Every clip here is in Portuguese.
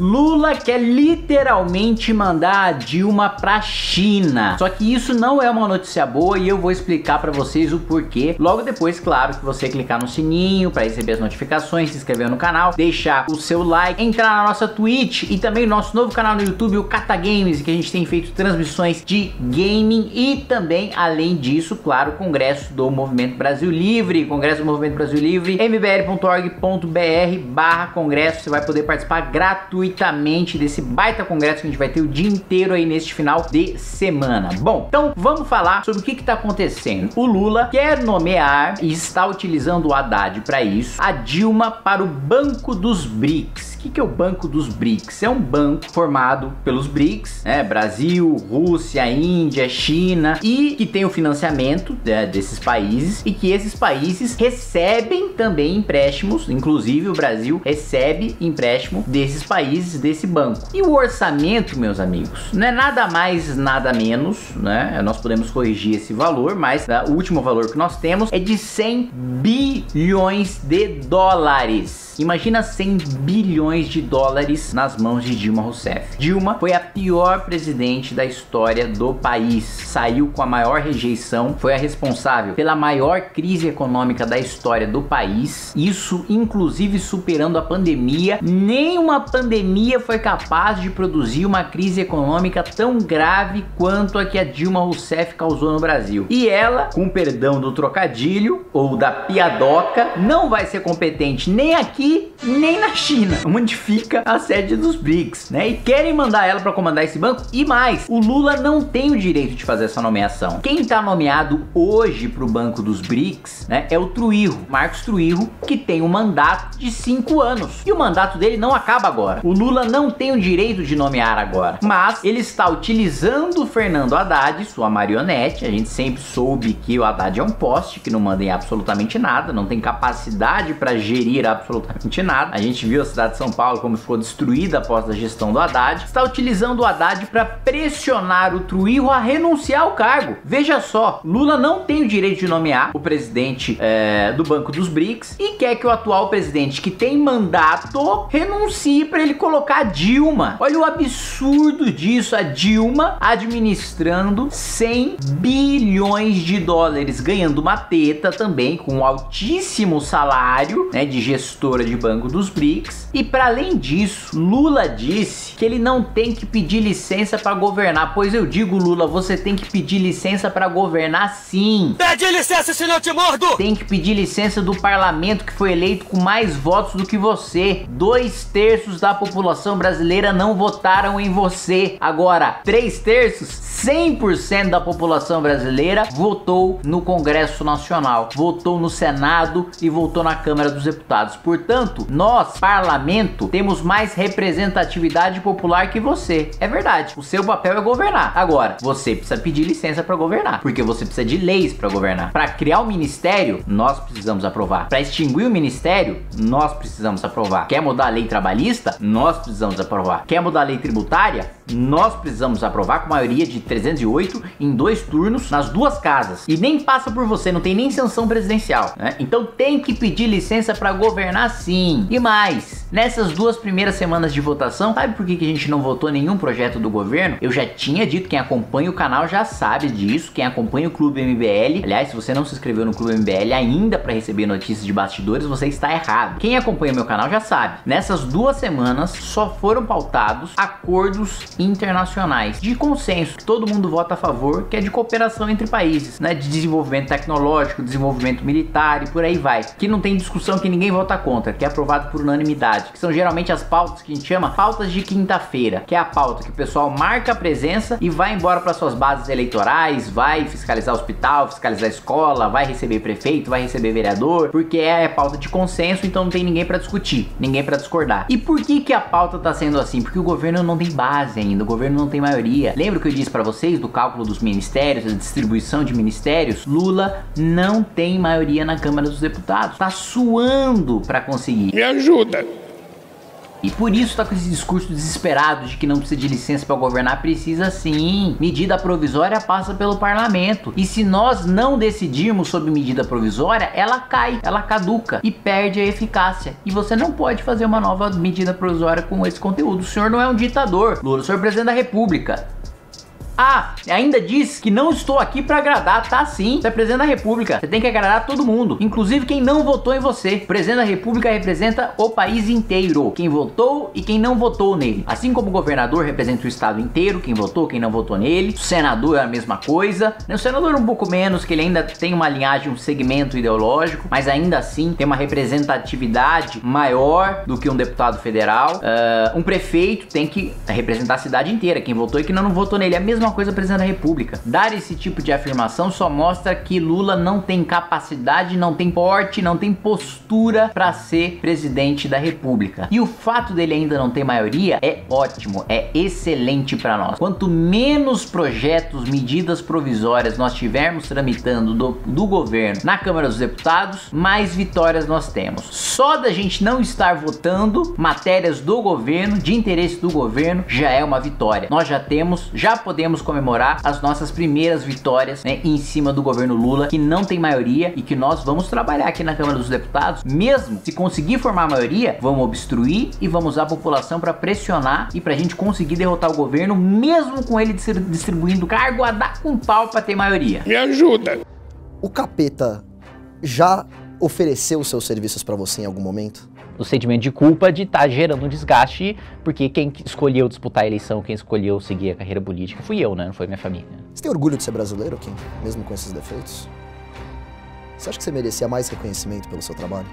Lula quer literalmente mandar a Dilma pra China. Só que isso não é uma notícia boa e eu vou explicar para vocês o porquê. Logo depois, claro, que você clicar no sininho para receber as notificações, se inscrever no canal, deixar o seu like, entrar na nossa Twitch e também no nosso novo canal no YouTube, o Cata Games, que a gente tem feito transmissões de gaming e também, além disso, claro, o congresso do Movimento Brasil Livre, congresso do Movimento Brasil Livre, mbl.org.br barra congresso, você vai poder participar gratuitamente desse baita congresso que a gente vai ter o dia inteiro aí neste final de semana. Bom, então vamos falar sobre o que está acontecendo. O Lula quer nomear e está utilizando o Haddad para isso, a Dilma para o Banco dos BRICS. O que, que é o Banco dos BRICS? É um banco formado pelos BRICS, né? Brasil, Rússia, Índia, China, e que tem o financiamento né, desses países e que esses países recebem também empréstimos, inclusive o Brasil recebe empréstimo desses países, desse banco. E o orçamento, meus amigos, não é nada mais, nada menos, né? Nós podemos corrigir esse valor, mas né, o último valor que nós temos é de 100 bilhões de dólares. Imagina 100 bilhões de dólares nas mãos de Dilma Rousseff. Dilma foi a pior presidente da história do país. Saiu com a maior rejeição, foi a responsável pela maior crise econômica da história do país. Isso inclusive superando a pandemia. Nenhuma pandemia foi capaz de produzir uma crise econômica tão grave quanto a que a Dilma Rousseff causou no Brasil. E ela, com perdão do trocadilho ou da piadoca, não vai ser competente nem aqui nem na China, onde fica a sede dos BRICS, né? E querem mandar ela para comandar esse banco e mais, o Lula não tem o direito de fazer essa nomeação. Quem está nomeado hoje para o banco dos BRICS, né, é o Truirro, Marcos Truirro, que tem um mandato de cinco anos e o mandato dele não acaba agora. O Lula não tem o direito de nomear agora, mas ele está utilizando o Fernando Haddad, sua marionete. A gente sempre soube que o Haddad é um poste que não manda em absolutamente nada, não tem capacidade para gerir absolutamente absolutamente nada. A gente viu a cidade de São Paulo como ficou destruída após a gestão do Haddad. Está utilizando o Haddad para pressionar o Truirro a renunciar ao cargo. Veja só, Lula não tem o direito de nomear o presidente é, do Banco dos BRICS e quer que o atual presidente, que tem mandato, renuncie para ele colocar a Dilma. Olha o absurdo disso, a Dilma administrando 100 bilhões de dólares, ganhando uma teta também com um altíssimo salário né, de gestora de banco dos BRICS. E para além disso, Lula disse que ele não tem que pedir licença para governar. Pois eu digo, Lula, você tem que pedir licença para governar sim. Pede licença, senão eu te mordo! Tem que pedir licença do parlamento que foi eleito com mais votos do que você. Dois terços da população brasileira não votaram em você. Agora, três terços, 100% da população brasileira votou no Congresso Nacional, votou no Senado e votou na Câmara dos Deputados. Portanto, Portanto, nós, parlamento, temos mais representatividade popular que você. É verdade. O seu papel é governar. Agora, você precisa pedir licença para governar, porque você precisa de leis para governar. Para criar o um ministério, nós precisamos aprovar. Para extinguir o ministério, nós precisamos aprovar. Quer mudar a lei trabalhista? Nós precisamos aprovar. Quer mudar a lei tributária? Nós precisamos aprovar com maioria de 308 em dois turnos nas duas casas. E nem passa por você, não tem nem sanção presidencial, né? Então tem que pedir licença para governar sim. E mais, nessas duas primeiras semanas de votação, sabe por que, que a gente não votou nenhum projeto do governo? Eu já tinha dito, quem acompanha o canal já sabe disso, quem acompanha o Clube MBL. Aliás, se você não se inscreveu no Clube MBL ainda para receber notícias de bastidores, você está errado. Quem acompanha meu canal já sabe. Nessas duas semanas só foram pautados acordos internacionais de consenso, que todo mundo vota a favor, que é de cooperação entre países, né? De desenvolvimento tecnológico, desenvolvimento militar e por aí vai. Que não tem discussão que ninguém vota contra que é aprovado por unanimidade, que são geralmente as pautas que a gente chama pautas de quinta-feira, que é a pauta que o pessoal marca a presença e vai embora para suas bases eleitorais, vai fiscalizar hospital, fiscalizar escola, vai receber prefeito, vai receber vereador, porque é a pauta de consenso, então não tem ninguém para discutir, ninguém para discordar. E por que que a pauta tá sendo assim? Porque o governo não tem base ainda, o governo não tem maioria. Lembra que eu disse para vocês do cálculo dos ministérios, da distribuição de ministérios? Lula não tem maioria na Câmara dos Deputados. Tá suando para conseguir. Me ajuda. E por isso tá com esse discurso desesperado de que não precisa de licença para governar, precisa sim. Medida provisória passa pelo parlamento. E se nós não decidirmos sobre medida provisória, ela cai, ela caduca e perde a eficácia. E você não pode fazer uma nova medida provisória com esse conteúdo. O senhor não é um ditador, Lula, o senhor é presidente da República. Ah, ainda diz que não estou aqui para agradar, tá sim. Você é presidente da República, você tem que agradar todo mundo, inclusive quem não votou em você. O presidente da República representa o país inteiro, quem votou e quem não votou nele. Assim como o governador representa o estado inteiro, quem votou, quem não votou nele. O senador é a mesma coisa. O senador um pouco menos, que ele ainda tem uma linhagem, um segmento ideológico, mas ainda assim tem uma representatividade maior do que um deputado federal. Uh, um prefeito tem que representar a cidade inteira, quem votou e quem não votou nele. É a mesma mesma coisa presidente da República. Dar esse tipo de afirmação só mostra que Lula não tem capacidade, não tem porte, não tem postura para ser presidente da República. E o fato dele ainda não ter maioria é ótimo, é excelente para nós. Quanto menos projetos, medidas provisórias nós tivermos tramitando do, do governo na Câmara dos Deputados, mais vitórias nós temos. Só da gente não estar votando matérias do governo, de interesse do governo, já é uma vitória. Nós já temos, já podemos vamos comemorar as nossas primeiras vitórias né, em cima do governo Lula, que não tem maioria e que nós vamos trabalhar aqui na Câmara dos Deputados. Mesmo se conseguir formar a maioria, vamos obstruir e vamos usar a população para pressionar e para a gente conseguir derrotar o governo, mesmo com ele distribuindo cargo a dar com pau para ter maioria. Me ajuda! O capeta já ofereceu seus serviços para você em algum momento? O sentimento de culpa de estar tá gerando um desgaste, porque quem escolheu disputar a eleição, quem escolheu seguir a carreira política fui eu, né? Não foi minha família. Você tem orgulho de ser brasileiro, Kim? Mesmo com esses defeitos? Você acha que você merecia mais reconhecimento pelo seu trabalho?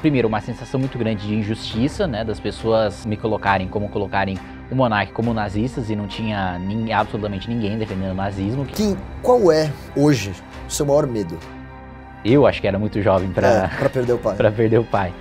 Primeiro, uma sensação muito grande de injustiça, né? Das pessoas me colocarem como colocarem o monarca como nazistas e não tinha nem, absolutamente ninguém defendendo o nazismo. Kim, qual é, hoje, o seu maior medo? Eu acho que era muito jovem para é, perder o pai. para perder o pai.